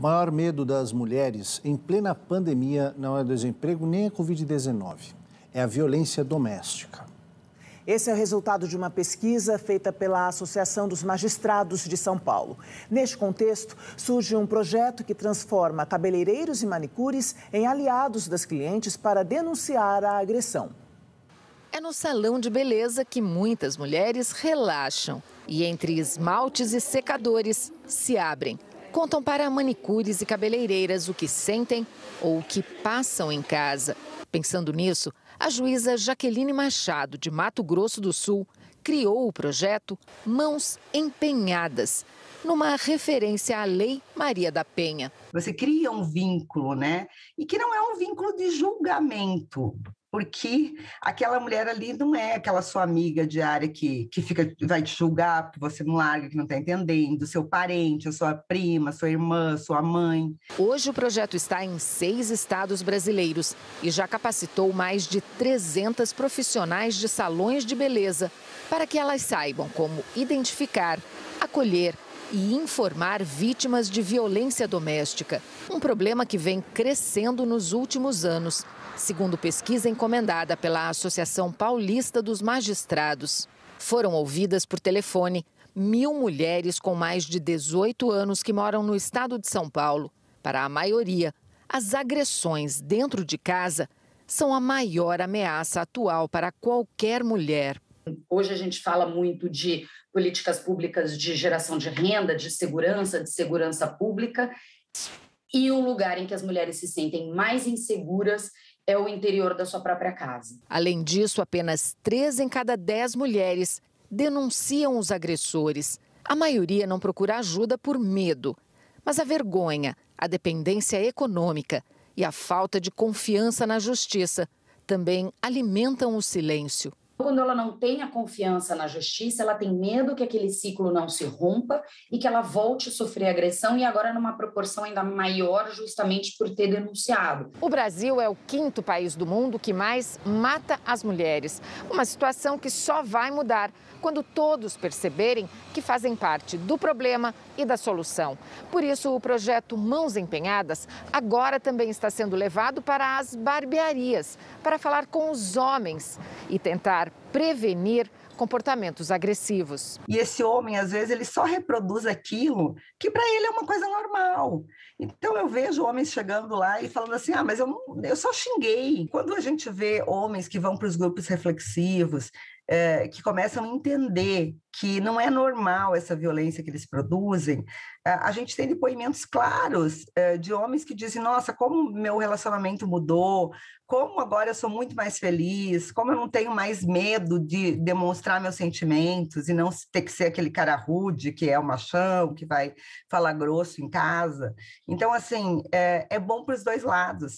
O maior medo das mulheres em plena pandemia não é o desemprego nem a Covid-19, é a violência doméstica. Esse é o resultado de uma pesquisa feita pela Associação dos Magistrados de São Paulo. Neste contexto, surge um projeto que transforma cabeleireiros e manicures em aliados das clientes para denunciar a agressão. É no salão de beleza que muitas mulheres relaxam e entre esmaltes e secadores se abrem contam para manicures e cabeleireiras o que sentem ou o que passam em casa. Pensando nisso, a juíza Jaqueline Machado, de Mato Grosso do Sul, criou o projeto Mãos Empenhadas, numa referência à Lei Maria da Penha. Você cria um vínculo, né? E que não é um vínculo de julgamento porque aquela mulher ali não é aquela sua amiga diária que, que fica, vai te julgar porque você não larga, que não está entendendo, seu parente, a sua prima, sua irmã, sua mãe. Hoje o projeto está em seis estados brasileiros e já capacitou mais de 300 profissionais de salões de beleza para que elas saibam como identificar, acolher e informar vítimas de violência doméstica, um problema que vem crescendo nos últimos anos segundo pesquisa encomendada pela Associação Paulista dos Magistrados. Foram ouvidas por telefone mil mulheres com mais de 18 anos que moram no estado de São Paulo. Para a maioria, as agressões dentro de casa são a maior ameaça atual para qualquer mulher. Hoje a gente fala muito de políticas públicas de geração de renda, de segurança, de segurança pública. E um lugar em que as mulheres se sentem mais inseguras é o interior da sua própria casa. Além disso, apenas três em cada dez mulheres denunciam os agressores. A maioria não procura ajuda por medo. Mas a vergonha, a dependência econômica e a falta de confiança na justiça também alimentam o silêncio. Quando ela não tem a confiança na justiça, ela tem medo que aquele ciclo não se rompa e que ela volte a sofrer agressão e agora numa proporção ainda maior, justamente por ter denunciado. O Brasil é o quinto país do mundo que mais mata as mulheres. Uma situação que só vai mudar quando todos perceberem que fazem parte do problema e da solução. Por isso, o projeto Mãos Empenhadas agora também está sendo levado para as barbearias, para falar com os homens e tentar prevenir comportamentos agressivos. E esse homem, às vezes, ele só reproduz aquilo que para ele é uma coisa normal. Então eu vejo homens chegando lá e falando assim: "Ah, mas eu não, eu só xinguei". Quando a gente vê homens que vão para os grupos reflexivos, é, que começam a entender que não é normal essa violência que eles produzem, a gente tem depoimentos claros é, de homens que dizem: Nossa, como meu relacionamento mudou, como agora eu sou muito mais feliz, como eu não tenho mais medo de demonstrar meus sentimentos e não ter que ser aquele cara rude que é o machão, que vai falar grosso em casa. Então, assim, é, é bom para os dois lados.